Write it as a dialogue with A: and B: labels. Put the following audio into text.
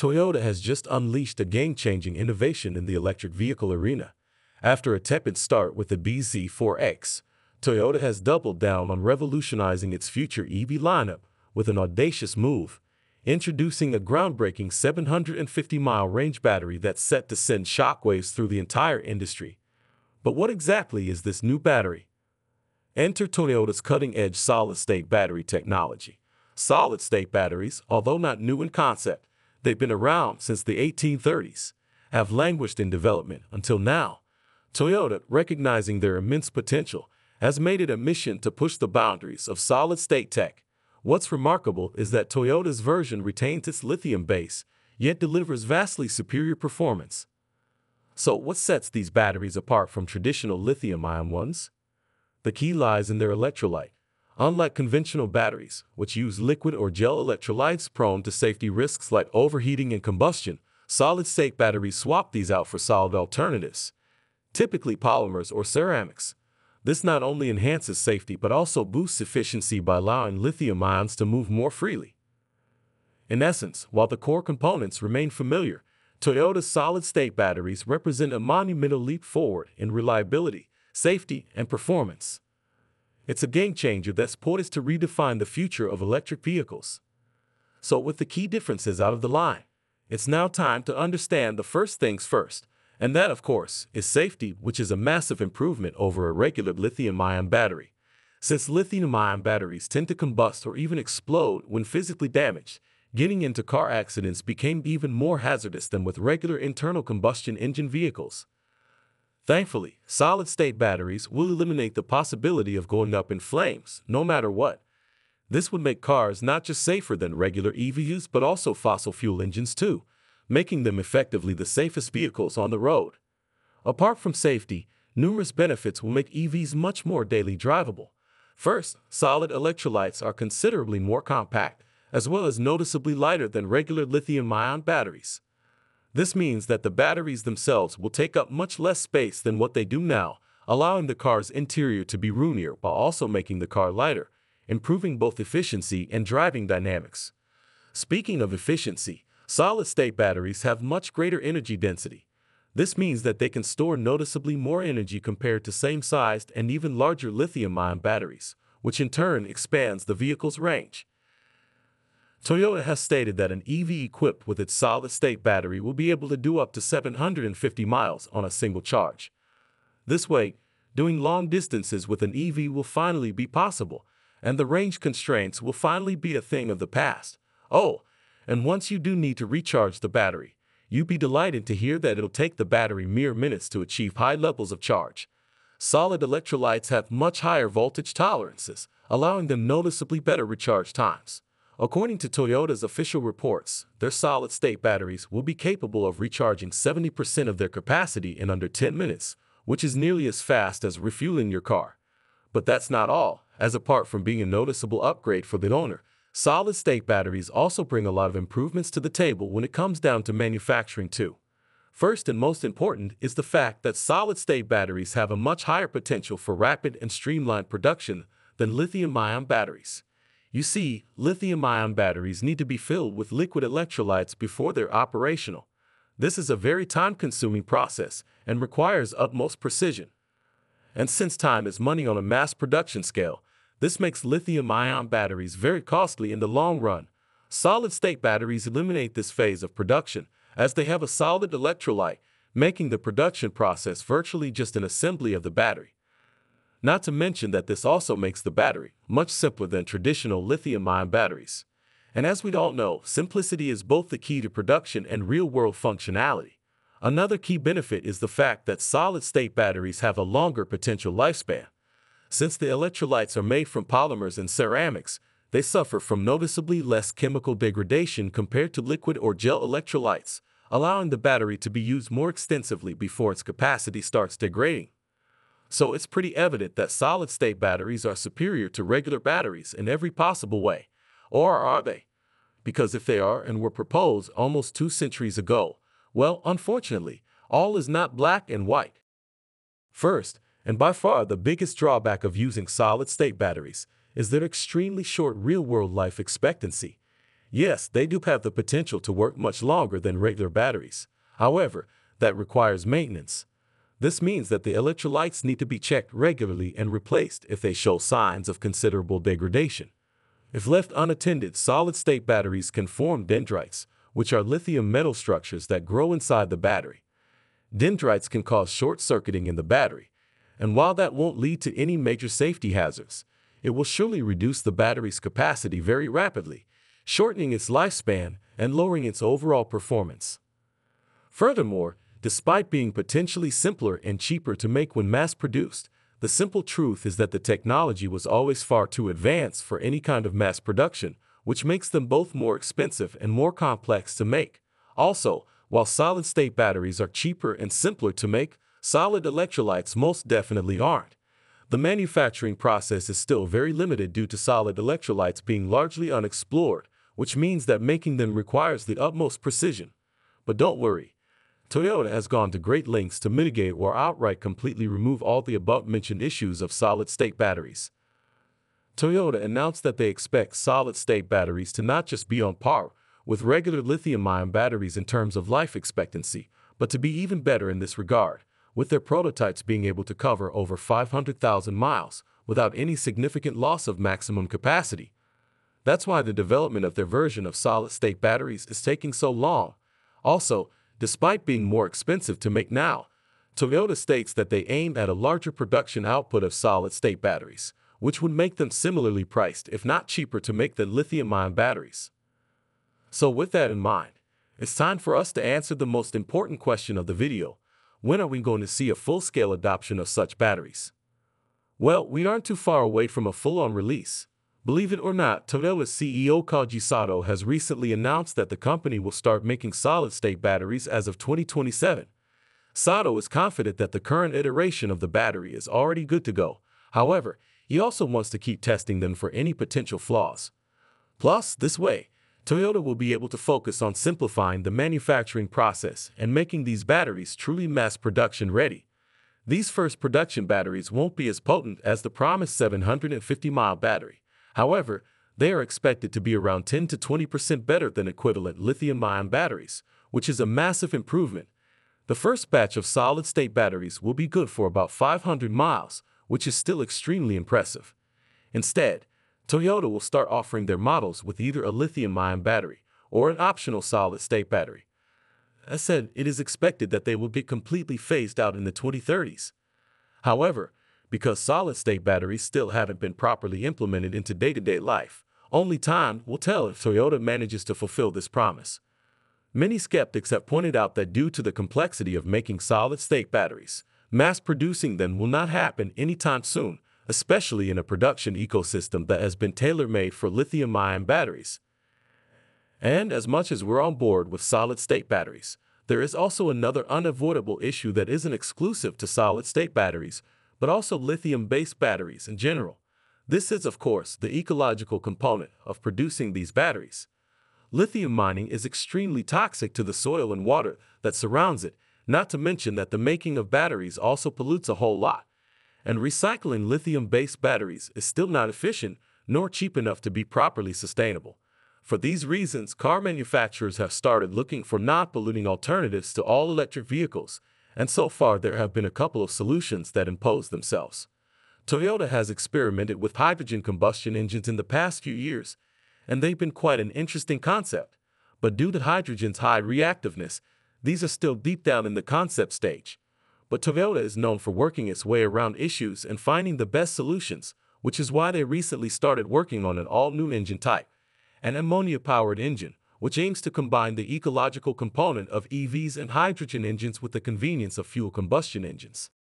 A: Toyota has just unleashed a game-changing innovation in the electric vehicle arena. After a tepid start with the BZ4X, Toyota has doubled down on revolutionizing its future EV lineup with an audacious move, introducing a groundbreaking 750-mile range battery that's set to send shockwaves through the entire industry. But what exactly is this new battery? Enter Toyota's cutting-edge solid-state battery technology. Solid-state batteries, although not new in concept, they've been around since the 1830s, have languished in development until now. Toyota, recognizing their immense potential, has made it a mission to push the boundaries of solid-state tech. What's remarkable is that Toyota's version retains its lithium base, yet delivers vastly superior performance. So what sets these batteries apart from traditional lithium-ion ones? The key lies in their electrolyte. Unlike conventional batteries, which use liquid or gel electrolytes prone to safety risks like overheating and combustion, solid-state batteries swap these out for solid alternatives, typically polymers or ceramics. This not only enhances safety but also boosts efficiency by allowing lithium ions to move more freely. In essence, while the core components remain familiar, Toyota's solid-state batteries represent a monumental leap forward in reliability, safety, and performance. It's a game changer that's poised to redefine the future of electric vehicles. So with the key differences out of the line, it's now time to understand the first things first, and that, of course, is safety, which is a massive improvement over a regular lithium-ion battery. Since lithium-ion batteries tend to combust or even explode when physically damaged, getting into car accidents became even more hazardous than with regular internal combustion engine vehicles. Thankfully, solid-state batteries will eliminate the possibility of going up in flames, no matter what. This would make cars not just safer than regular EVs but also fossil fuel engines too making them effectively the safest vehicles on the road. Apart from safety, numerous benefits will make EVs much more daily drivable. First, solid electrolytes are considerably more compact, as well as noticeably lighter than regular lithium-ion batteries. This means that the batteries themselves will take up much less space than what they do now, allowing the car's interior to be roomier while also making the car lighter, improving both efficiency and driving dynamics. Speaking of efficiency, Solid-state batteries have much greater energy density. This means that they can store noticeably more energy compared to same-sized and even larger lithium-ion batteries, which in turn expands the vehicle's range. Toyota has stated that an EV equipped with its solid-state battery will be able to do up to 750 miles on a single charge. This way, doing long distances with an EV will finally be possible, and the range constraints will finally be a thing of the past. Oh, and once you do need to recharge the battery, you'd be delighted to hear that it'll take the battery mere minutes to achieve high levels of charge. Solid electrolytes have much higher voltage tolerances, allowing them noticeably better recharge times. According to Toyota's official reports, their solid-state batteries will be capable of recharging 70% of their capacity in under 10 minutes, which is nearly as fast as refueling your car. But that's not all, as apart from being a noticeable upgrade for the owner, Solid-state batteries also bring a lot of improvements to the table when it comes down to manufacturing too. First and most important is the fact that solid-state batteries have a much higher potential for rapid and streamlined production than lithium-ion batteries. You see, lithium-ion batteries need to be filled with liquid electrolytes before they're operational. This is a very time-consuming process and requires utmost precision. And since time is money on a mass production scale, this makes lithium-ion batteries very costly in the long run. Solid-state batteries eliminate this phase of production as they have a solid electrolyte, making the production process virtually just an assembly of the battery. Not to mention that this also makes the battery much simpler than traditional lithium-ion batteries. And as we all know, simplicity is both the key to production and real-world functionality. Another key benefit is the fact that solid-state batteries have a longer potential lifespan. Since the electrolytes are made from polymers and ceramics, they suffer from noticeably less chemical degradation compared to liquid or gel electrolytes, allowing the battery to be used more extensively before its capacity starts degrading. So it's pretty evident that solid-state batteries are superior to regular batteries in every possible way. Or are they? Because if they are and were proposed almost two centuries ago, well, unfortunately, all is not black and white. First, and by far the biggest drawback of using solid-state batteries is their extremely short real-world life expectancy. Yes, they do have the potential to work much longer than regular batteries. However, that requires maintenance. This means that the electrolytes need to be checked regularly and replaced if they show signs of considerable degradation. If left unattended, solid-state batteries can form dendrites, which are lithium metal structures that grow inside the battery. Dendrites can cause short-circuiting in the battery, and while that won't lead to any major safety hazards, it will surely reduce the battery's capacity very rapidly, shortening its lifespan and lowering its overall performance. Furthermore, despite being potentially simpler and cheaper to make when mass-produced, the simple truth is that the technology was always far too advanced for any kind of mass production, which makes them both more expensive and more complex to make. Also, while solid-state batteries are cheaper and simpler to make, solid electrolytes most definitely aren't. The manufacturing process is still very limited due to solid electrolytes being largely unexplored, which means that making them requires the utmost precision. But don't worry, Toyota has gone to great lengths to mitigate or outright completely remove all the above-mentioned issues of solid-state batteries. Toyota announced that they expect solid-state batteries to not just be on par with regular lithium-ion batteries in terms of life expectancy, but to be even better in this regard, with their prototypes being able to cover over 500,000 miles without any significant loss of maximum capacity. That's why the development of their version of solid-state batteries is taking so long. Also, Despite being more expensive to make now, Toyota states that they aim at a larger production output of solid-state batteries, which would make them similarly priced if not cheaper to make than lithium-ion batteries. So with that in mind, it's time for us to answer the most important question of the video. When are we going to see a full-scale adoption of such batteries? Well, we aren't too far away from a full-on release. Believe it or not, Toyota's CEO Koji Sato has recently announced that the company will start making solid-state batteries as of 2027. Sato is confident that the current iteration of the battery is already good to go. However, he also wants to keep testing them for any potential flaws. Plus, this way, Toyota will be able to focus on simplifying the manufacturing process and making these batteries truly mass production ready. These first production batteries won't be as potent as the promised 750 mile battery. However, they are expected to be around 10 to 20% better than equivalent lithium-ion batteries, which is a massive improvement. The first batch of solid-state batteries will be good for about 500 miles, which is still extremely impressive. Instead, Toyota will start offering their models with either a lithium-ion battery or an optional solid-state battery. As said, it is expected that they will be completely phased out in the 2030s. However, because solid-state batteries still haven't been properly implemented into day-to-day life. Only time will tell if Toyota manages to fulfill this promise. Many skeptics have pointed out that due to the complexity of making solid-state batteries, mass-producing them will not happen anytime soon, especially in a production ecosystem that has been tailor-made for lithium-ion batteries. And as much as we're on board with solid-state batteries, there is also another unavoidable issue that isn't exclusive to solid-state batteries, but also lithium-based batteries in general. This is, of course, the ecological component of producing these batteries. Lithium mining is extremely toxic to the soil and water that surrounds it, not to mention that the making of batteries also pollutes a whole lot. And recycling lithium-based batteries is still not efficient nor cheap enough to be properly sustainable. For these reasons, car manufacturers have started looking for non-polluting alternatives to all electric vehicles, and so far there have been a couple of solutions that impose themselves. Toyota has experimented with hydrogen combustion engines in the past few years, and they've been quite an interesting concept. But due to hydrogen's high reactiveness, these are still deep down in the concept stage. But Toyota is known for working its way around issues and finding the best solutions, which is why they recently started working on an all-new engine type, an ammonia-powered engine, which aims to combine the ecological component of EVs and hydrogen engines with the convenience of fuel combustion engines.